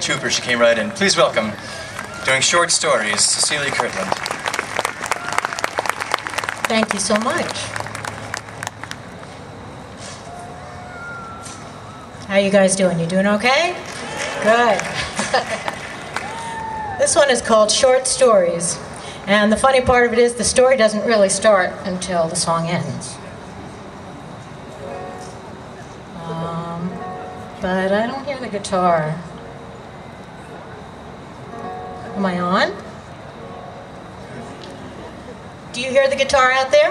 trooper. She came right in. Please welcome, doing short stories, Cecilia Kirtland. Thank you so much. How are you guys doing? You doing okay? Good. this one is called Short Stories. And the funny part of it is the story doesn't really start until the song ends. Um, but I don't hear the guitar. Am I on? Do you hear the guitar out there?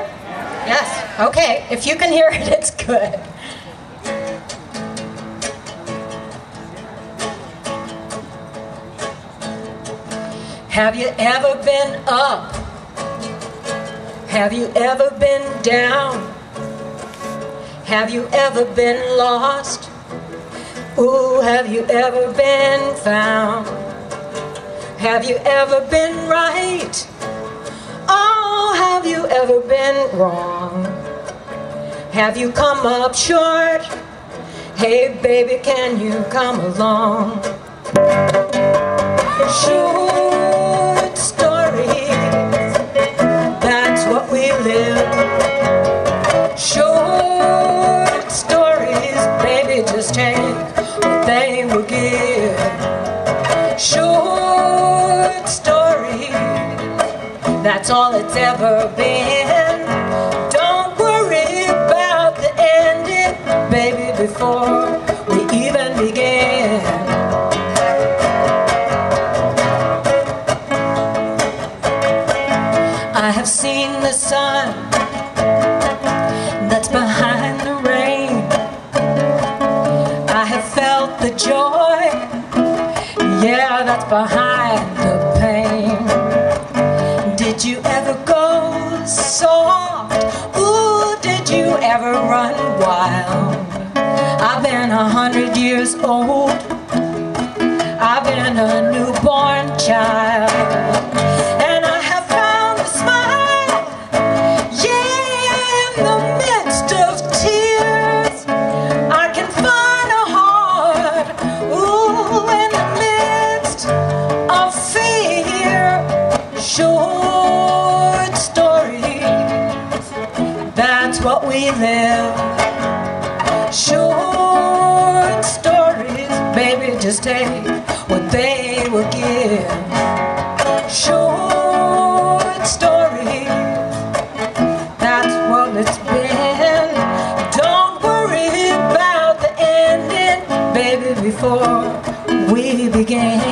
Yes. Okay. If you can hear it, it's good. Have you ever been up? Have you ever been down? Have you ever been lost? Ooh, have you ever been found? Have you ever been right? Oh, have you ever been wrong? Have you come up short? Hey, baby, can you come along? Short stories, that's what we live. That's all it's ever been. Don't worry about the ending, baby, before we even begin. I have seen the sun that's behind the rain. I have felt the joy, yeah, that's behind run wild? I've been a hundred years old. I've been a newborn child. And I have found a smile, yeah, in the midst of tears. I can find a heart, ooh, in the midst of fear. Short what we live. Short stories, baby, just take what they will give. Short stories, that's what it's been. Don't worry about the ending, baby, before we begin.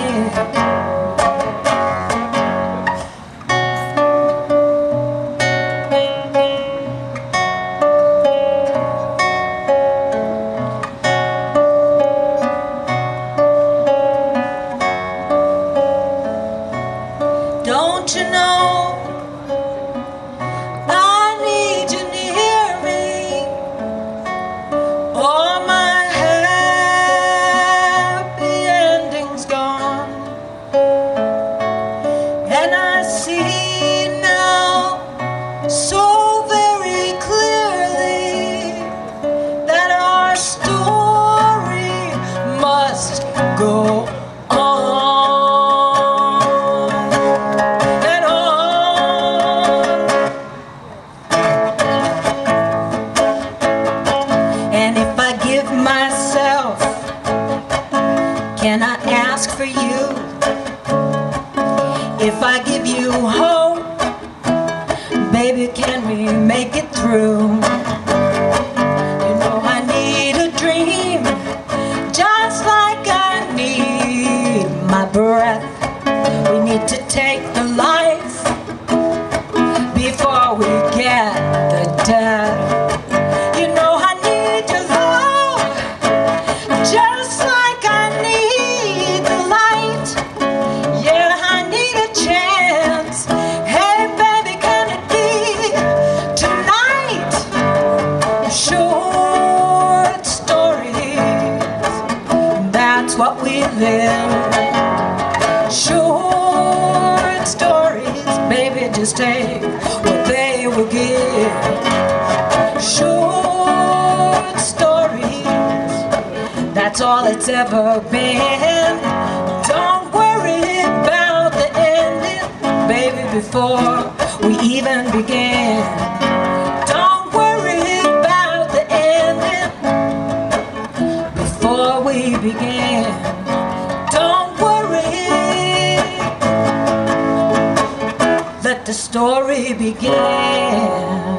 Don't you know ask for you? If I give you hope, baby, can we make it through? You know I need a dream, just like I need my breath. We need to take take what they will give. Short stories, that's all it's ever been. Don't worry about the ending, baby, before we even begin. Story begin.